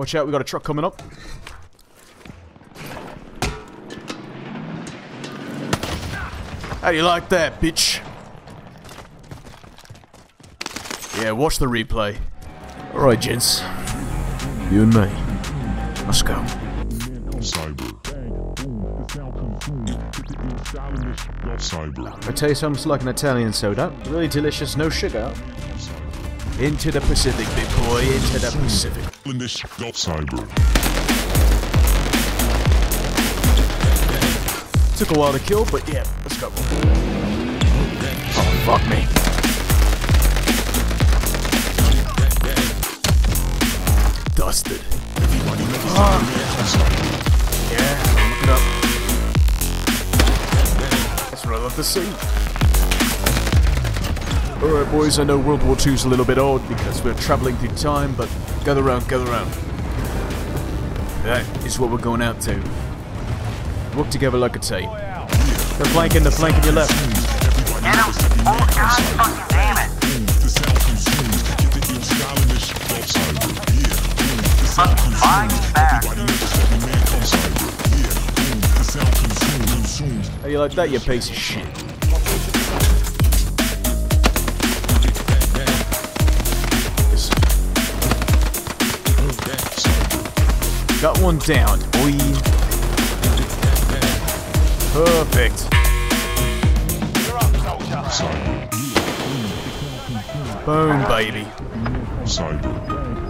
Watch out, we got a truck coming up. How do you like that, bitch? Yeah, watch the replay. Alright, gents. You and me. Let's go. Cyber. I tell you something, it's like an Italian soda. Really delicious, no sugar. Into the Pacific, big boy, into the Pacific. In this Cyber. Took a while to kill, but yeah, let's go. Oh, fuck me. Dusted. Ah. Yeah, look it up. That's what I love to see. Alright boys, I know World War II's a little bit odd because we're travelling through time, but gather round, gather round. That is what we're going out to. Work together like a team. They're flanking, they're flanking your left. Get him! Oh god fucking damn it! Back. How you like that, you piece of shit? Got one down, boy. Perfect. Boom, baby. Cyber.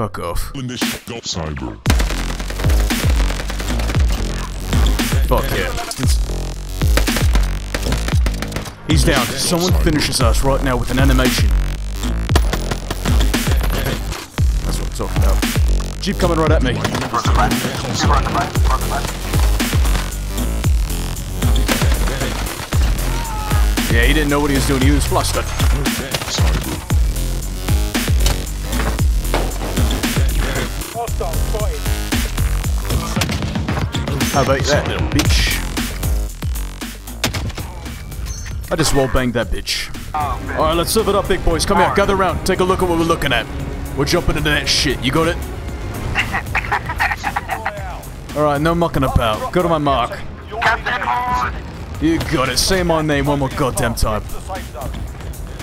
Fuck off. Cyber. Fuck yeah. He's down. Someone finishes us right now with an animation. That's what I'm talking about. Jeep coming right at me. Run the left. You run the left. Run the left. Yeah, he didn't know what he was doing. He was flustered. How about that little bitch? I just wall banged that bitch. Alright, let's serve it up, big boys. Come here, gather around. Take a look at what we're looking at. We're jumping into that shit. You got it? Alright, no mucking about. Go to my mark. Captain Hord! You got it. Say my name one more goddamn time.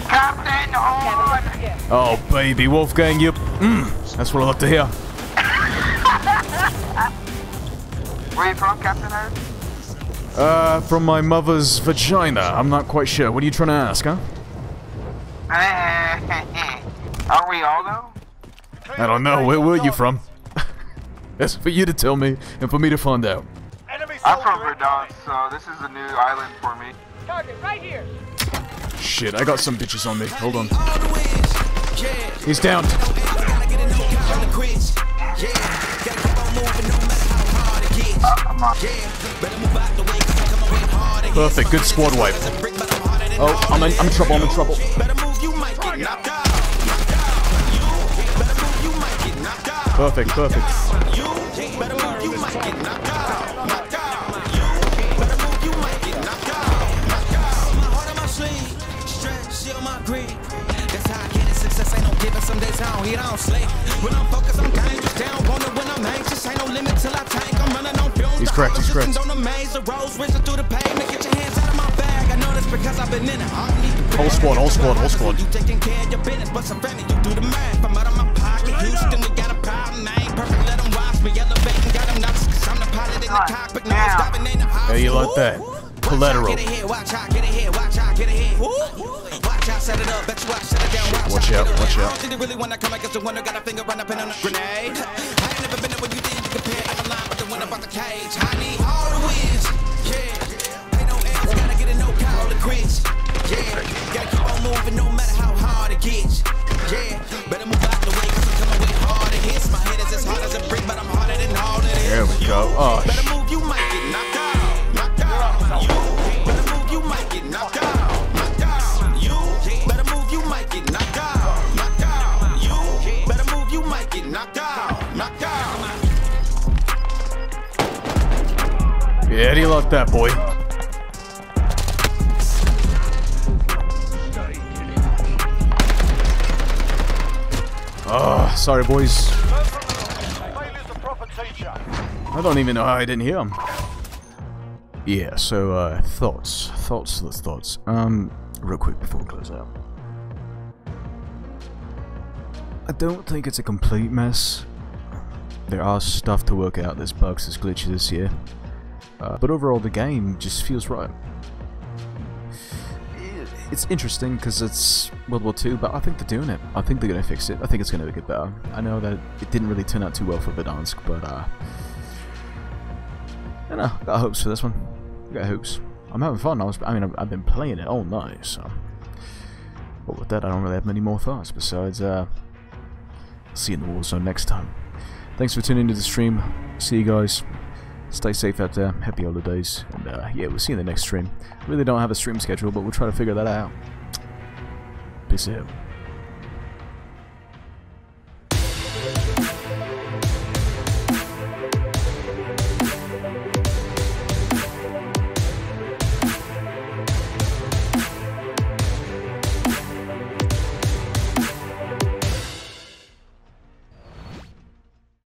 Captain Hord! Oh, baby. Wolfgang, you... Mm, that's what I like to hear. Where are you from, Captain Hord? Uh, from my mother's vagina. I'm not quite sure. What are you trying to ask, huh? Are we all though? I don't know. Where were you from? That's for you to tell me and for me to find out. I'm from Verdansk, so this is a new island for me. Target right here. Shit, I got some bitches on me. Hold on. He's down. Perfect. Good squad wipe. Oh, I'm in, I'm in trouble. I'm in trouble. Perfect. Perfect. Some days I don't eat, I don't sleep. When I'm focused, I'm dangerous. Down, wanna when I'm anxious. Ain't no limit till I tank. I'm running on fumes. He's correct, he's correct. On the maze, the roads racing through the pavement. Get your hands out of my bag. I know that's because I've been in it. I don't need to Whole squad, whole squad, whole squad. You taking care of your business, but some family, you do the math. I'm out of my pocket. Houston, we got a problem. I ain't perfect, let them watch me. Elevating, got them nuts. Cause I'm the pilot in the cockpit. No one's stopping, ain't no How you like that? Collateral. Get ahead, watch out, get ahead, watch out, get ahead. Watch out, Watch out, watch out. Did you really wanna come against the one who got a finger run up in on a grenade? I ain't never been there when you think you compare. I'm a line with the one about the cage. I need all the wins. Yeah, ain't no else, gotta get a no call to quits. Yeah, gotta even no matter how hard it gets. Yeah, better move out the way, cause I'm coming with harder hits. My head is as hard as a brick, but I'm harder than all of this. There we go. Oh, Better move, you might get knocked yeah, do you like that, boy? Oh, sorry, boys. I don't even know how I didn't hear him. Yeah, so, uh, thoughts. Thoughts, thoughts, thoughts. Um, real quick before we close out. I don't think it's a complete mess. There are stuff to work out, there's bugs, there's glitches here. Uh, but overall, the game just feels right. It's interesting because it's World War II, but I think they're doing it. I think they're going to fix it. I think it's going to get better. I know that it didn't really turn out too well for Verdansk, but uh, I don't know. Got hopes for this one. Got hopes. I'm having fun. I was. I mean, I've, been playing it all night, so. But with that, I don't really have many more thoughts. Besides, uh, see you in the Warzone next time. Thanks for tuning into the stream. See you guys. Stay safe out there. Happy holidays. And uh, yeah, we'll see you in the next stream. Really don't have a stream schedule, but we'll try to figure that out. Peace out.